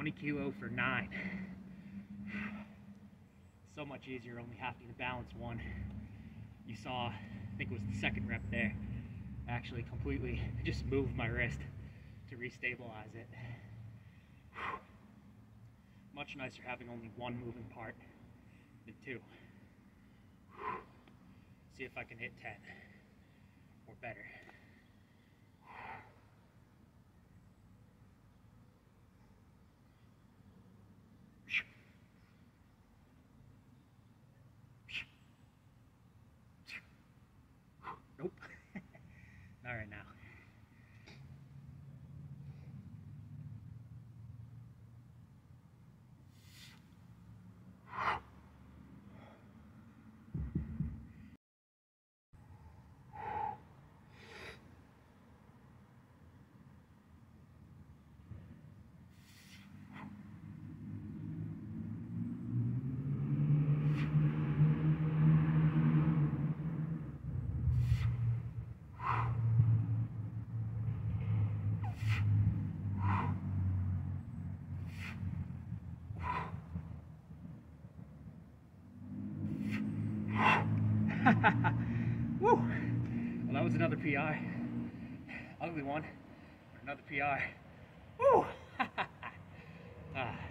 20 kilo for nine. So much easier only having to balance one. You saw, I think it was the second rep there, actually completely just moved my wrist to restabilize it. Much nicer having only one moving part than two. See if I can hit 10 or better. Woo! Well, that was another PI. Ugly one. Another PI. Woo! ah.